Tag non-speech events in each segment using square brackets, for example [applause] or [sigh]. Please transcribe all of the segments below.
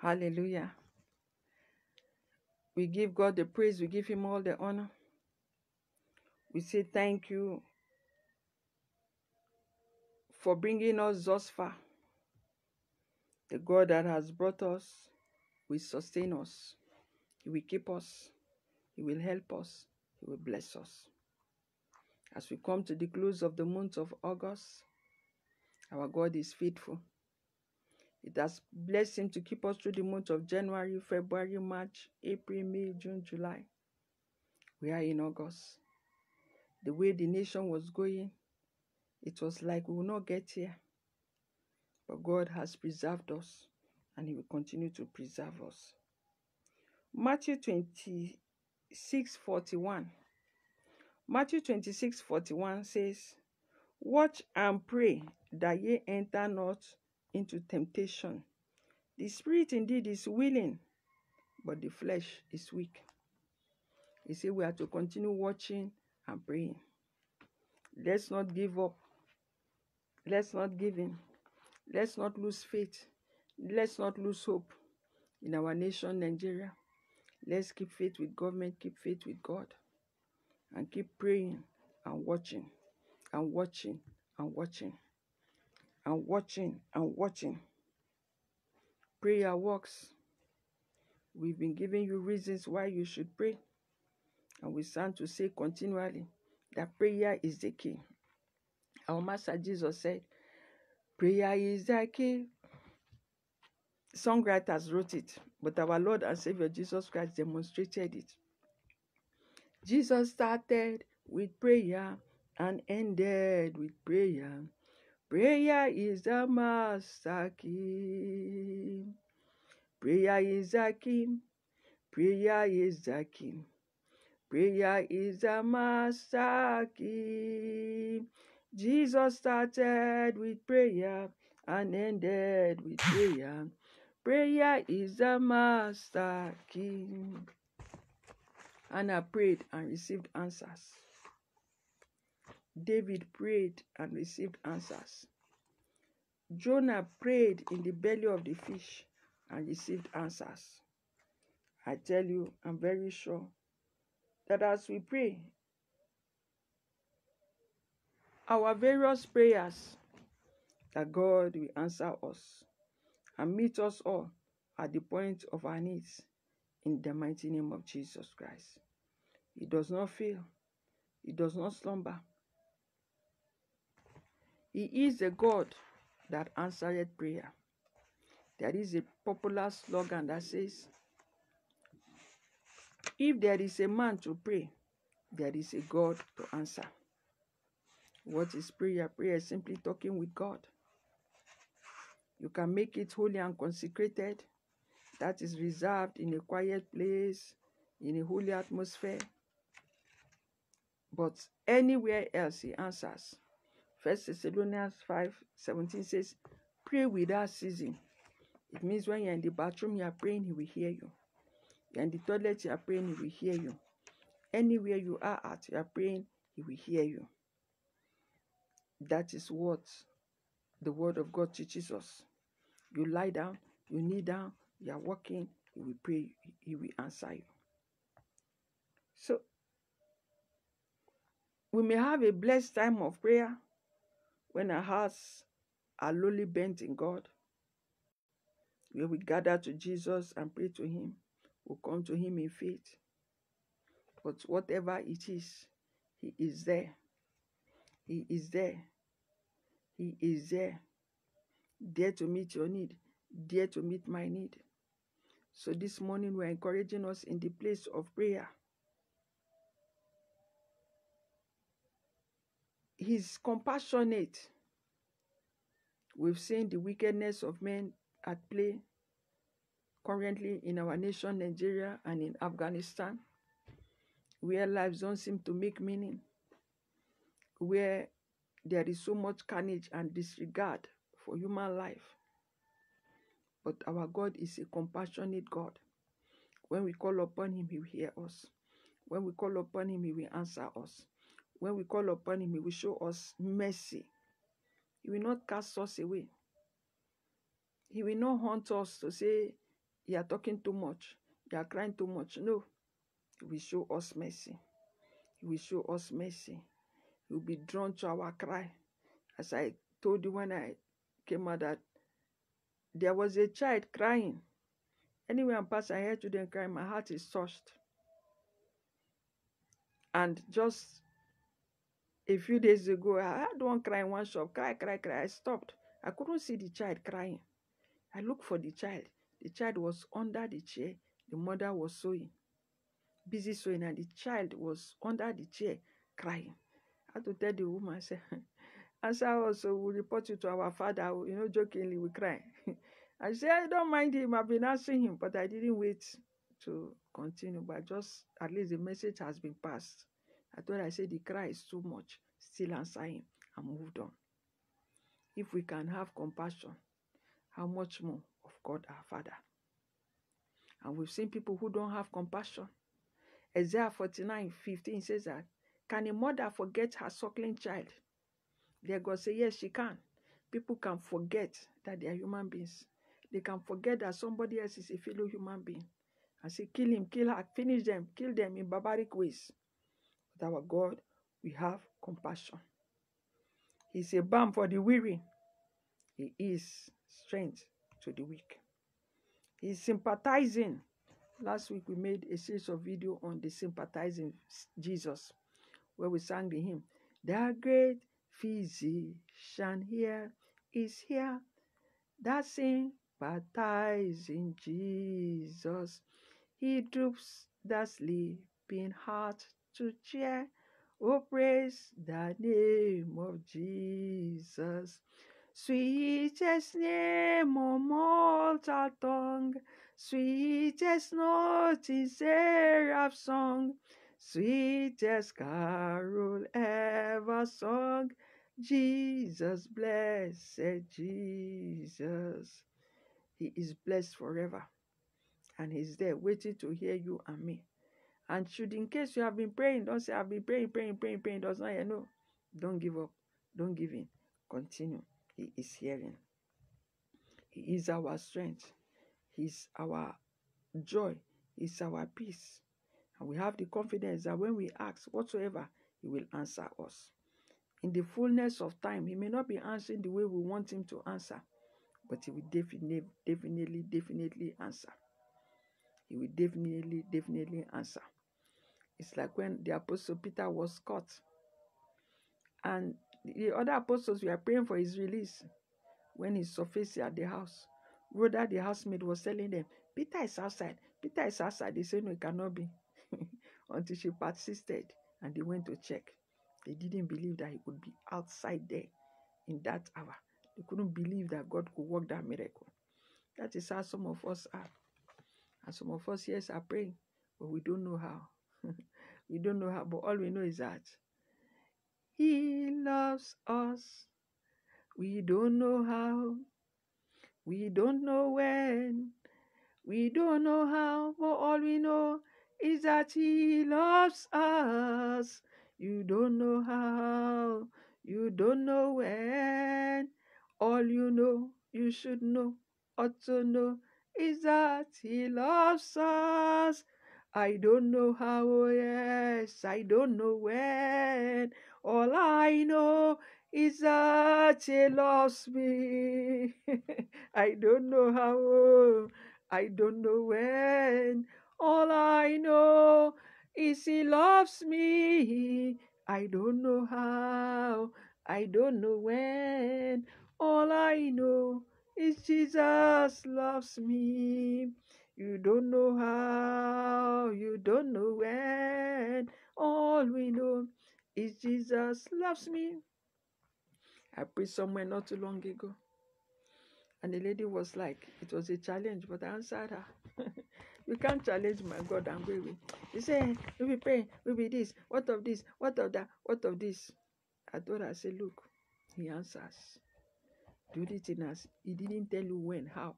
Hallelujah. We give God the praise, we give Him all the honor. We say thank you for bringing us thus far. The God that has brought us will sustain us, He will keep us, He will help us, He will bless us. As we come to the close of the month of August, our God is faithful. It has blessed Him to keep us through the month of January, February, March, April, May, June, July. We are in August. The way the nation was going, it was like we will not get here. But God has preserved us and He will continue to preserve us. Matthew 26 41. Matthew 26 41 says, Watch and pray that ye enter not into temptation. The spirit indeed is willing, but the flesh is weak. He said we are to continue watching and praying. Let's not give up. Let's not give in. Let's not lose faith. Let's not lose hope in our nation, Nigeria. Let's keep faith with government, keep faith with God, and keep praying and watching and watching and watching and watching and watching. Prayer works. We've been giving you reasons why you should pray. And we stand to say continually that prayer is the key. Our Master Jesus said, Prayer is the key. Songwriters wrote it, but our Lord and Savior Jesus Christ demonstrated it. Jesus started with prayer and ended with prayer. Prayer is the master key. Prayer is the key. Prayer is the key. Prayer is the master key. Jesus started with prayer and ended with prayer. Prayer is the master key. Anna prayed and received answers. David prayed and received answers. Jonah prayed in the belly of the fish and received answers. I tell you, I'm very sure that as we pray, our various prayers, that God will answer us and meet us all at the point of our needs in the mighty name of Jesus Christ. He does not fail, He does not slumber. He is a God that answered prayer. There is a popular slogan that says, If there is a man to pray, there is a God to answer. What is prayer? Prayer is simply talking with God. You can make it holy and consecrated. That is reserved in a quiet place, in a holy atmosphere. But anywhere else, he answers. First Thessalonians 5 17 says, Pray without ceasing. It means when you're in the bathroom, you are praying, he will hear you. You're in the toilet, you are praying, he will hear you. Anywhere you are at, you are praying, he will hear you. That is what the word of God teaches us. You lie down, you kneel down, you are walking, he will pray, he will answer you. So, we may have a blessed time of prayer when our hearts are lowly bent in God, where we gather to Jesus and pray to Him, we'll come to Him in faith. But whatever it is, He is there. He is there. He is there. There to meet your need, there to meet my need. So this morning, we're encouraging us in the place of prayer. He's compassionate. We've seen the wickedness of men at play currently in our nation, Nigeria, and in Afghanistan, where lives don't seem to make meaning, where there is so much carnage and disregard for human life. But our God is a compassionate God. When we call upon Him, He will hear us. When we call upon Him, He will answer us. When we call upon Him, He will show us mercy. He will not cast us away. He will not haunt us to say, you are talking too much, you are crying too much. No, He will show us mercy. He will show us mercy. He will be drawn to our cry. As I told you when I came out that there was a child crying. Anyway, I'm passing, I hear children crying. My heart is touched. And just a few days ago, I had one cry in one shop. Cry, cry, cry. I stopped. I couldn't see the child crying. I looked for the child. The child was under the chair. The mother was sewing, busy sewing, and the child was under the chair crying. I had to tell the woman, I said, [laughs] Answer also, we'll report you to our father. You know, jokingly, we cry. [laughs] I said, I don't mind him. I've been answering him, but I didn't wait to continue. But just at least the message has been passed. I thought I said the cry is too much. Still answer him and moved on. If we can have compassion, how much more of God our Father? And we've seen people who don't have compassion. Isaiah 49 15 says that, Can a mother forget her suckling child? There God say, Yes, she can. People can forget that they are human beings. They can forget that somebody else is a fellow human being. And say, kill him, kill her, finish them, kill them in barbaric ways. But our God, we have compassion. He's a balm for the weary. He is strength to the weak. He's sympathizing. Last week we made a series of video on the sympathizing Jesus, where we sang the hymn, The great physician here is here, that sympathizing Jesus. He droops the sleeping heart to cheer. Oh, praise the name of Jesus. Sweetest name on mortal tongue, sweetest note in seraph song, sweetest carol ever sung. Jesus, blessed Jesus. He is blessed forever. And he's there waiting to hear you and me. And should in case you have been praying, don't say, I've been praying, praying, praying, praying, does not hear. No. Don't give up. Don't give in. Continue. He is hearing. He is our strength. He's our joy. He's our peace. And we have the confidence that when we ask whatsoever, He will answer us. In the fullness of time, He may not be answering the way we want Him to answer, but He will definitely, definitely, definitely answer. He will definitely, definitely answer. It's like when the Apostle Peter was caught and the other apostles were praying for his release when he surfaced at the house. Rhoda, the housemaid, was telling them, Peter is outside. Peter is outside. They said, No, it cannot be. [laughs] Until she persisted and they went to check. They didn't believe that he could be outside there in that hour. They couldn't believe that God could work that miracle. That is how some of us are. And some of us, yes, are praying, but we don't know how. [laughs] we don't know how, but all we know is that He loves us. We don't know how. We don't know when. We don't know how, but all we know is that He loves us. You don't know how. You don't know when. All you know, you should know, ought to know, is that He loves us. I don't know how, oh yes, I don't know when. All I know is that He loves me. [laughs] I don't know how, oh, I don't know when. All I know is He loves me. I don't know how, I don't know when. All I know is Jesus loves me. You don't know how, you don't know when. All we know is Jesus loves me. I preached somewhere not too long ago. And the lady was like, it was a challenge, but I answered her. [laughs] you can't challenge my God and go away. You say, we be praying, we be this, what of this, what of that, what of this. I told her, I said, look, he answers. Do the thing as he didn't tell you when, how.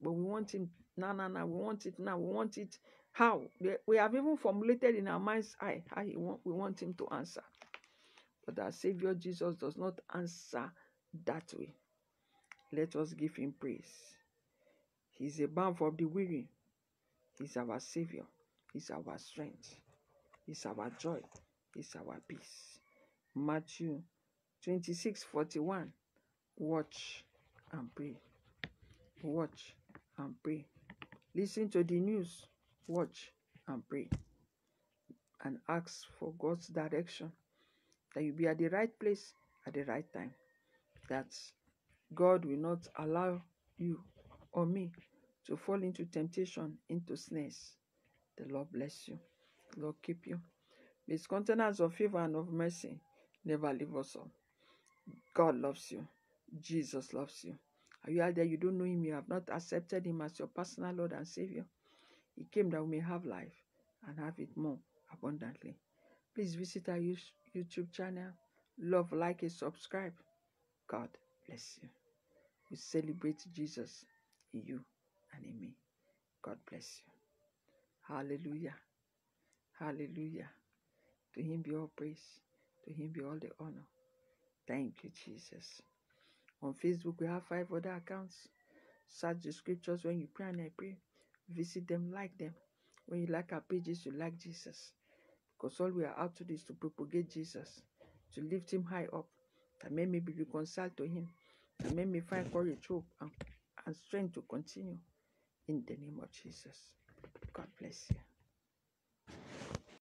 But we want him now, no, no, We want it now. We want it how. We have even formulated in our mind's eye how he want, we want him to answer. But our Savior Jesus does not answer that way. Let us give him praise. He's a balm for the weary. He's our Savior. He's our strength. He's our joy. He's our peace. Matthew 26 41. Watch and pray. Watch and pray. Listen to the news. Watch and pray. And ask for God's direction. That you be at the right place at the right time. That God will not allow you or me to fall into temptation, into snares. The Lord bless you. The Lord keep you. His countenance of favor and of mercy never leave us all. God loves you. Jesus loves you. Are you out there? You don't know Him. You have not accepted Him as your personal Lord and Savior. He came that we may have life and have it more abundantly. Please visit our YouTube channel. Love, like, and subscribe. God bless you. We celebrate Jesus in you and in me. God bless you. Hallelujah. Hallelujah. To him be all praise. To him be all the honor. Thank you, Jesus. On Facebook, we have five other accounts. Search the scriptures when you pray and I pray. Visit them, like them. When you like our pages, you like Jesus. Because all we are out to do is to propagate Jesus, to lift him high up, that may be reconciled to him, that may find courage, hope, and, and strength to continue. In the name of Jesus. God bless you.